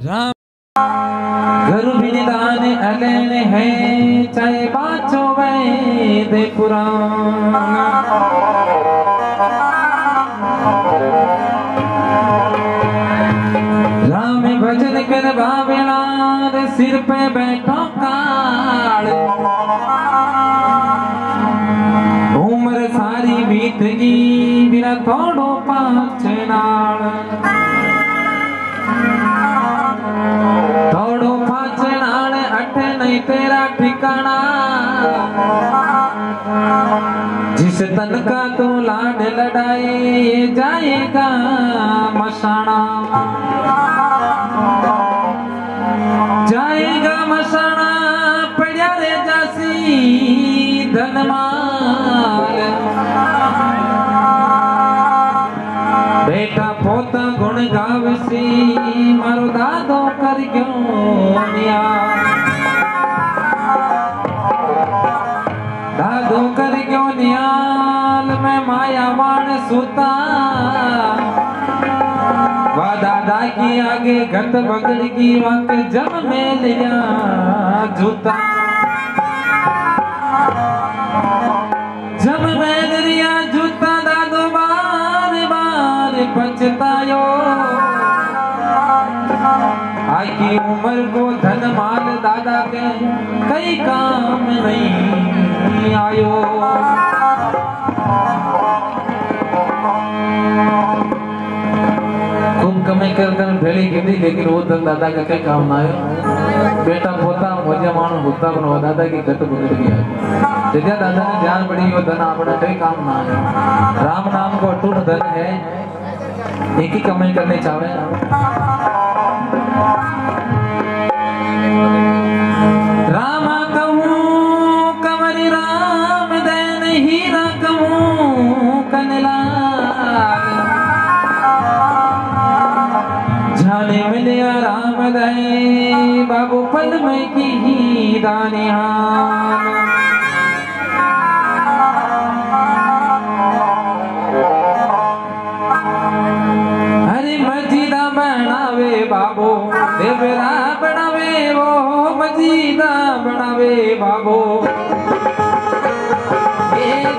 राम गुरु विनिदान अलेन है चाहे बाचो वेद पुराण राम भजन कर भावेलार सिर पे बैठो काल उम्र सारी बीत गई बिना थोड़ो पाँच नहीं तेरा ठिकाना। जिस तन का तू लाड लड़ाए ये जाएगा मसाना जाएगा मसाना पड़ा रे जासी धनमाल। बेटा पोता गुण गावसी मारो दादो कर क्यों निया? सुता। दादा की आगे गत बगड़ की वक्त जब में लिया जूता। जब मैं लिया जूता, दादो बार बार पछतायो आकी उम्र को धन माल दादा के कई काम नहीं आयो। कमाई कर कर भेली गिंदी लेकिन वो धन दादा का क्या काम ना आयो। बेटा, पोता, मोजा मानो होता बनो दादा की गत गुजर गया जजा दादा ने जान बढ़ी वो धन आपने कई काम ना है राम नाम को अटूट धन है, एक ही कमाई करने चाहे।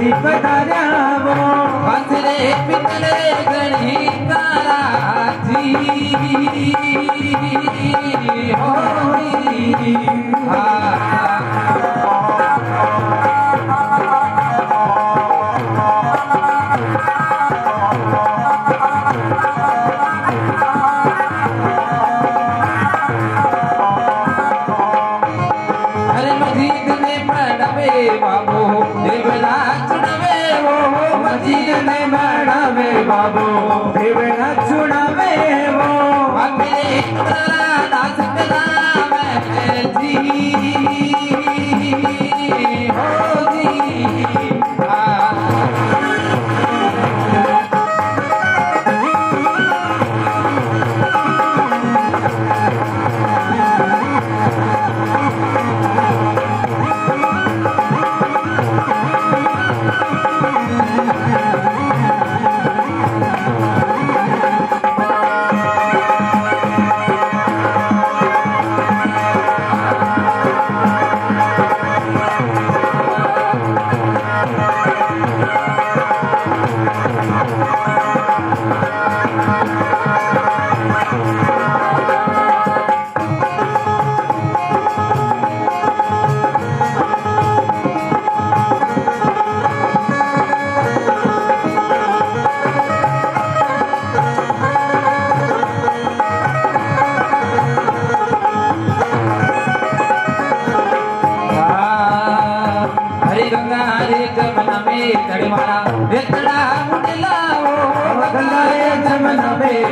वो फसरे पितले गणी कारा जी। బాబు శివన చుడవేమో जम ने घड़ा वेतड़ा जमन में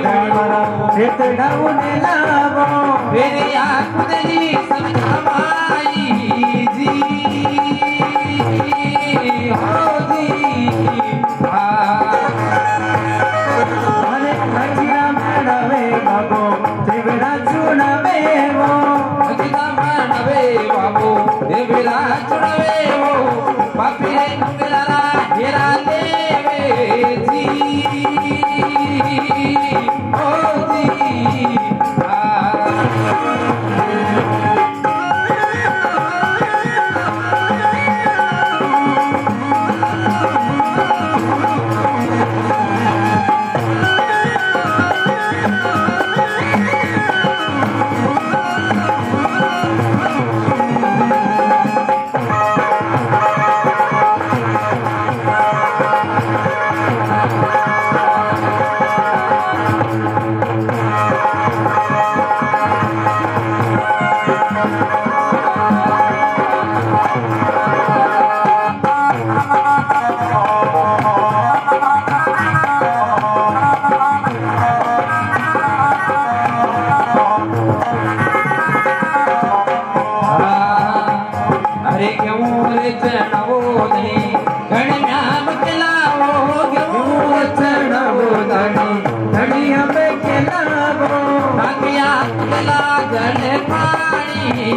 प्राणी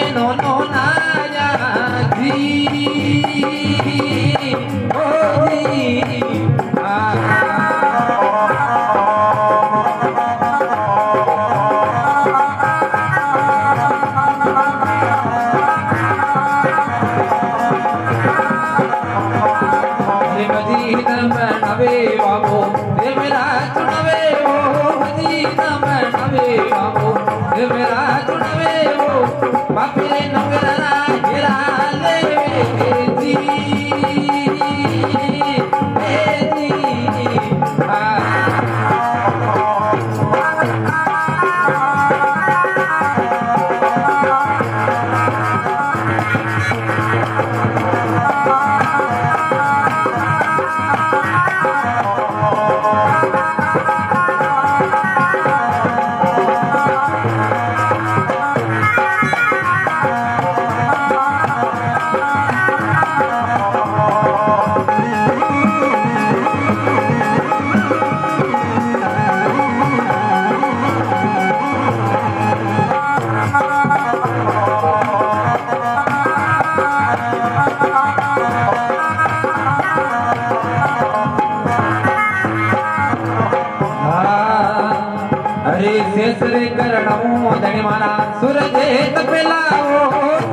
शेषरे करणो धणी मारा सूरजे तपेलाओ।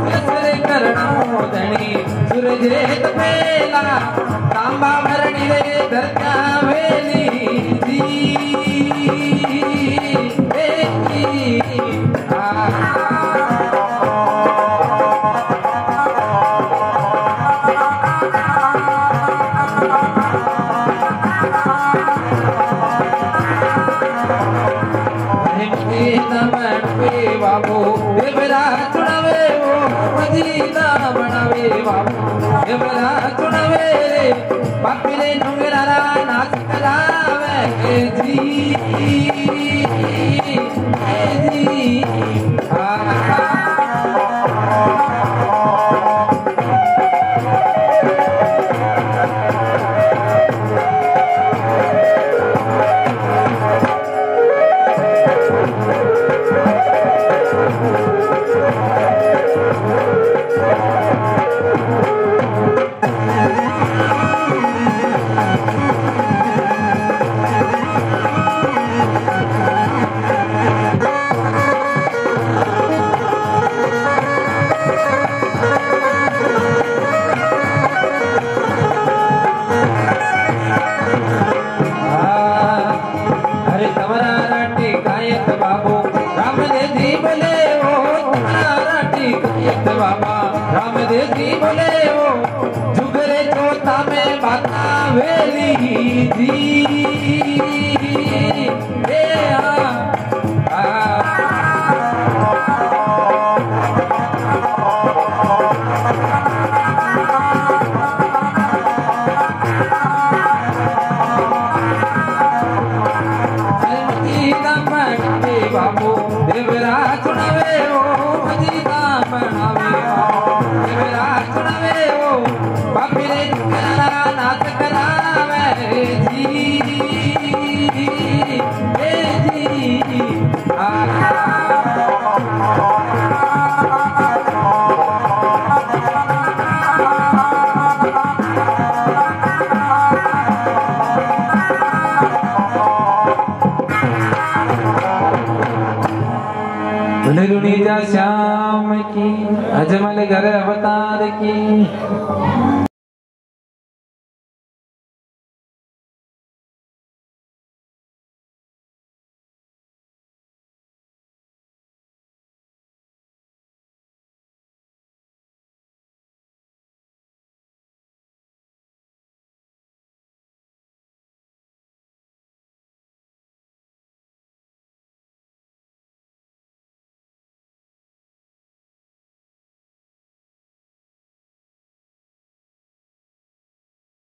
शेषरे करणो धणी सूरजे तपेला तांबा भरणी रे धरत्या वेली ए जी आ बाबू चुनवे ओ मदीना बनावे बाबू देवरा चुनवे रे नाच करावे जी जी नावेली जी श्याम की अजमल घर अवतार की।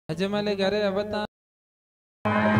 अजमल घर अवतार